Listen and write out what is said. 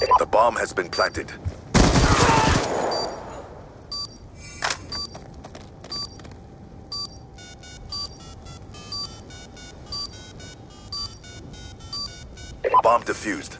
The bomb has been planted. Bomb defused.